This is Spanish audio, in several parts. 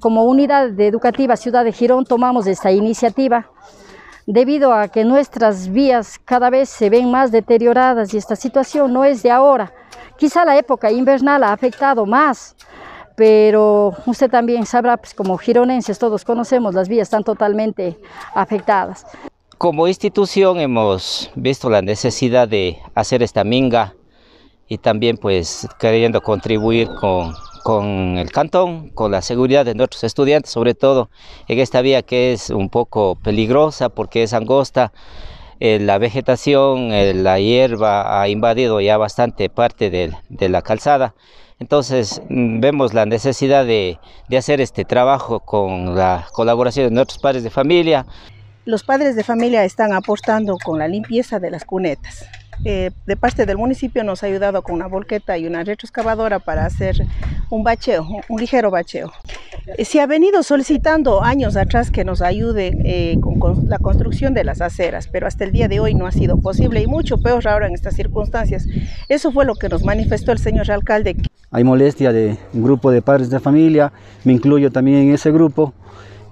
Como unidad educativa Ciudad de Girón tomamos esta iniciativa debido a que nuestras vías cada vez se ven más deterioradas y esta situación no es de ahora. Quizá la época invernal ha afectado más, pero usted también sabrá, pues como gironenses todos conocemos, las vías están totalmente afectadas. Como institución hemos visto la necesidad de hacer esta minga y también pues queriendo contribuir con, con el cantón, con la seguridad de nuestros estudiantes, sobre todo en esta vía que es un poco peligrosa porque es angosta, eh, la vegetación, eh, la hierba ha invadido ya bastante parte de, la calzada. Entonces mm, vemos la necesidad de, de hacer este trabajo con la colaboración de nuestros padres de familia. Los padres de familia están apostando con la limpieza de las cunetas. Eh, de parte del municipio nos ha ayudado con una volqueta y una retroexcavadora para hacer un bacheo, un ligero bacheo. Eh, se ha venido solicitando años atrás que nos ayude eh, con, con, la construcción de las aceras, pero hasta el día de hoy no ha sido posible y mucho peor ahora en estas circunstancias. Eso fue lo que nos manifestó el señor alcalde. Hay molestia de un grupo de padres de familia, me incluyo también en ese grupo,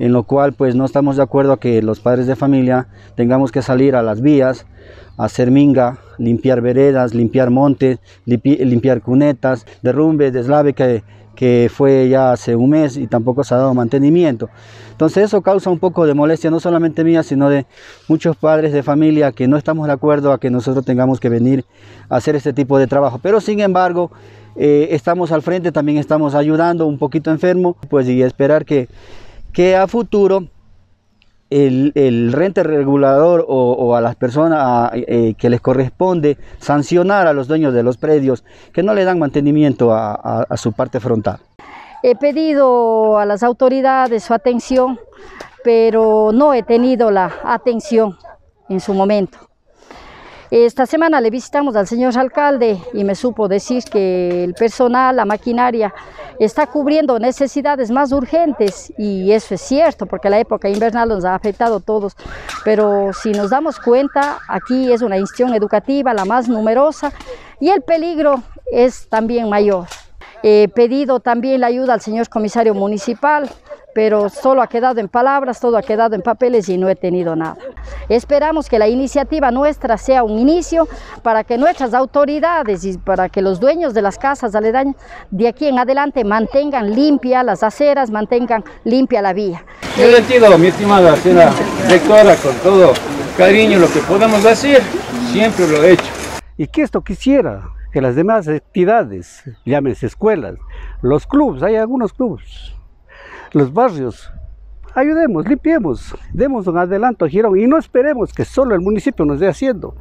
en lo cual pues no estamos de acuerdo a que los padres de familia tengamos que salir a las vías, hacer minga, limpiar veredas, limpiar montes, limpiar cunetas, derrumbe, deslave que, que fue ya hace un mes y tampoco se ha dado mantenimiento. Entonces eso causa un poco de molestia, no solamente mía, sino de muchos padres de familia que no estamos de acuerdo a que nosotros tengamos que venir a hacer este tipo de trabajo. Pero sin embargo, eh, estamos al frente, también estamos ayudando un poquito enfermo, pues y esperar que, que a futuro el, el rente regulador o, a las personas eh, que les corresponde sancionar a los dueños de los predios que no le dan mantenimiento a, a su parte frontal. He pedido a las autoridades su atención, pero no he tenido la atención en su momento. Esta semana le visitamos al señor alcalde y me supo decir que el personal, la maquinaria, está cubriendo necesidades más urgentes y eso es cierto porque la época invernal nos ha afectado a todos, pero si nos damos cuenta, aquí es una institución educativa la más numerosa y el peligro es también mayor. He pedido también la ayuda al señor comisario municipal, pero solo ha quedado en palabras, todo ha quedado en papeles y no he tenido nada. Esperamos que la iniciativa nuestra sea un inicio para que nuestras autoridades y para que los dueños de las casas aledañas de aquí en adelante mantengan limpia las aceras, mantengan limpia la vía. Yo le entiendo, mi estimada señora rectora, con todo cariño lo que podamos hacer, siempre lo he hecho. Y que esto quisiera que las demás entidades, llámense escuelas, los clubes, hay algunos clubes, los barrios, ayudemos, limpiemos, demos un adelanto a Girón y no esperemos que solo el municipio nos esté haciendo.